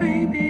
baby.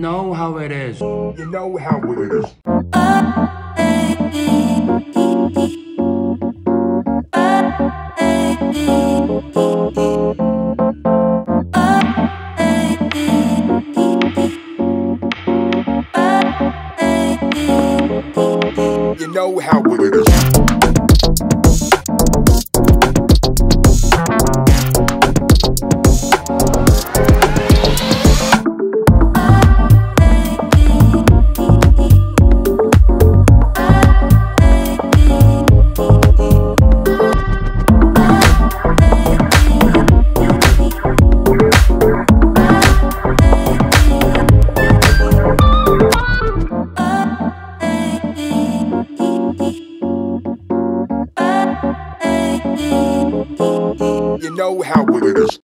Know how it is. You know how it is. You know how it is. Know how it is.